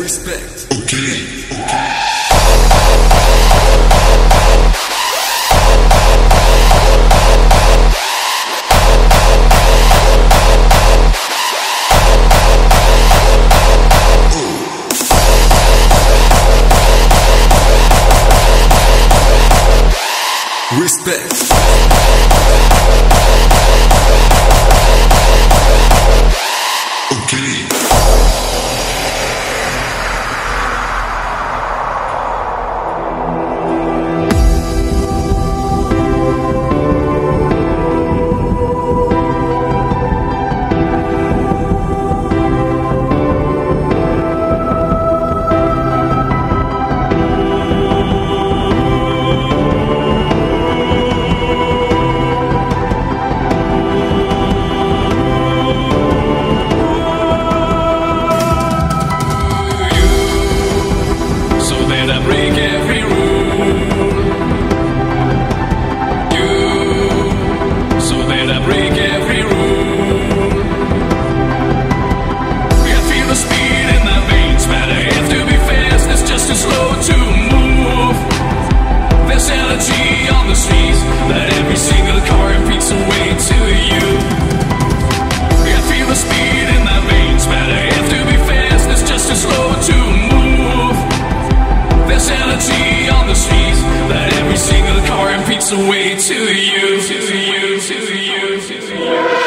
Respect. Okay. Okay. Respect. its way to you, to you, to you, to you.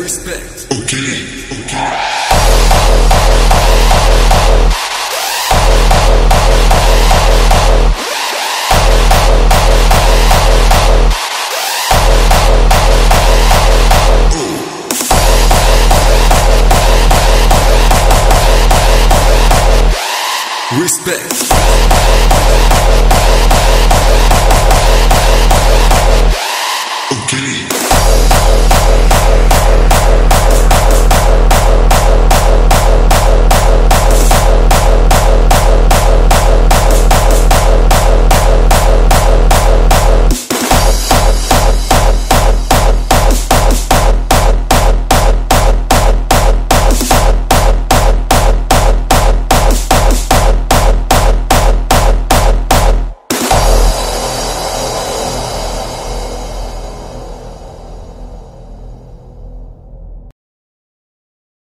Respect. Okay. Okay. Respect.